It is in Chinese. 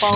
包，